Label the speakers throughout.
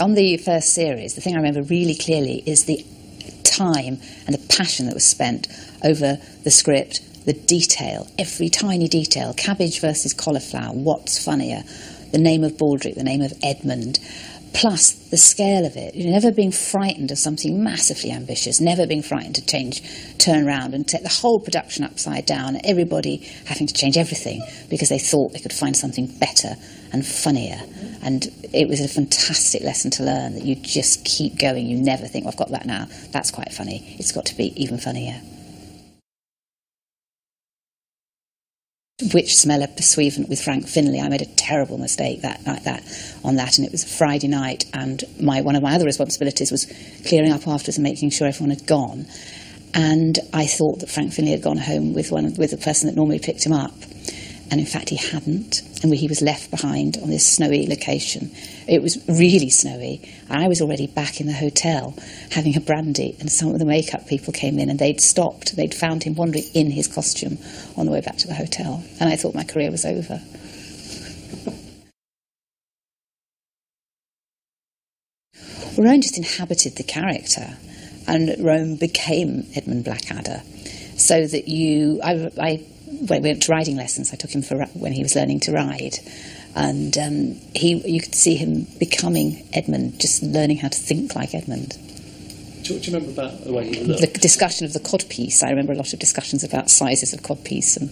Speaker 1: on the first series, the thing I remember really clearly is the time and the passion that was spent over the script, the detail, every tiny detail. Cabbage versus cauliflower, what's funnier? The name of Baldrick, the name of Edmund plus the scale of it. You know, never being frightened of something massively ambitious, never being frightened to change, turn around and take the whole production upside down, everybody having to change everything because they thought they could find something better and funnier. And it was a fantastic lesson to learn that you just keep going. You never think, well, I've got that now. That's quite funny. It's got to be even funnier. Witch Smeller Pursuivant with Frank Finlay. I made a terrible mistake that night that on that, and it was a Friday night, and my one of my other responsibilities was clearing up afterwards and making sure everyone had gone. And I thought that Frank Finlay had gone home with one with the person that normally picked him up, and in fact he hadn't, and he was left behind on this snowy location. It was really snowy. and I was already back in the hotel having a brandy, and some of the makeup people came in and they'd stopped. They'd found him wandering in his costume on the way back to the hotel, and I thought my career was over. Rowan just inhabited the character, and Rowan became Edmund Blackadder, so that you. I, I went to riding lessons. I took him for when he was learning to ride, and um, he you could see him becoming Edmund, just learning how to think like Edmund.
Speaker 2: Do you, do you remember about the way he looked?
Speaker 1: The discussion of the codpiece. I remember a lot of discussions about sizes of codpiece and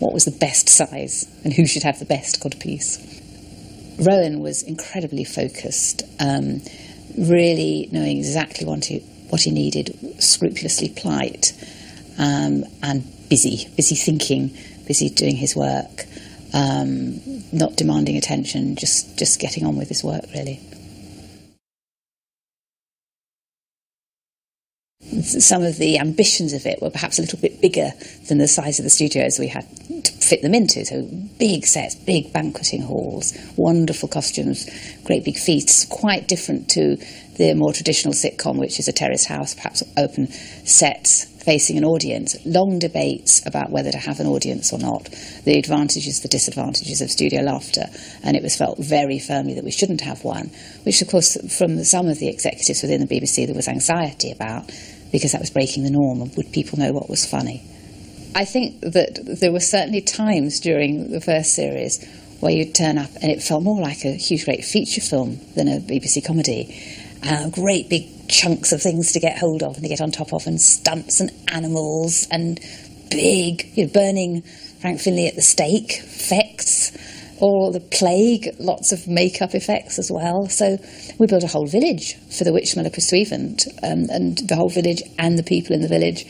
Speaker 1: what was the best size and who should have the best codpiece. Rowan was incredibly focused, um, really knowing exactly what he, what he needed, scrupulously polite, um, and busy, busy thinking, busy doing his work um, not demanding attention, just, just getting on with his work, really. Some of the ambitions of it were perhaps a little bit bigger than the size of the studios we had to fit them into. So, big sets, big banqueting halls, wonderful costumes, great big feasts, quite different to the more traditional sitcom, which is a terrace house, perhaps open sets facing an audience, long debates about whether to have an audience or not, the advantages, the disadvantages of studio laughter, and it was felt very firmly that we shouldn't have one, which, of course, from some of the executives within the BBC, there was anxiety about because that was breaking the norm, and would people know what was funny? I think that there were certainly times during the first series where you'd turn up and it felt more like a huge, great feature film than a BBC comedy. Uh, great big chunks of things to get hold of and to get on top of, and stunts and animals and big, you know, burning Frank Finlay at the stake effects, or the plague, lots of makeup effects as well. So we built a whole village for the witch smeller pursuivant, um, and the whole village and the people in the village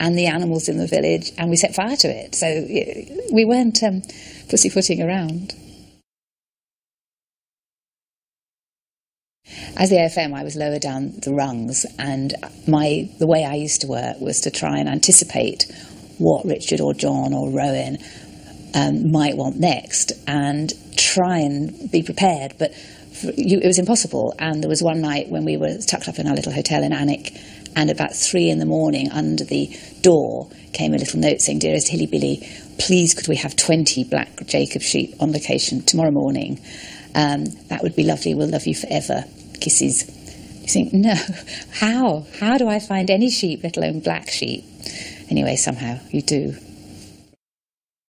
Speaker 1: and the animals in the village, and we set fire to it. So we weren't um, pussyfooting around. As the AFM, I was lower down the rungs, and my the way I used to work was to try and anticipate what Richard or John or Rowan um, might want next, and try and be prepared. But you, it was impossible. And there was one night when we were tucked up in our little hotel in Alnwick, and about three in the morning, under the door came a little note saying, "Dearest Hilly Billy, please could we have twenty black Jacob sheep on location tomorrow morning?" Um, that would be lovely. We'll love you forever. Kisses. You think, no, how? How do I find any sheep, let alone black sheep? Anyway, somehow you do.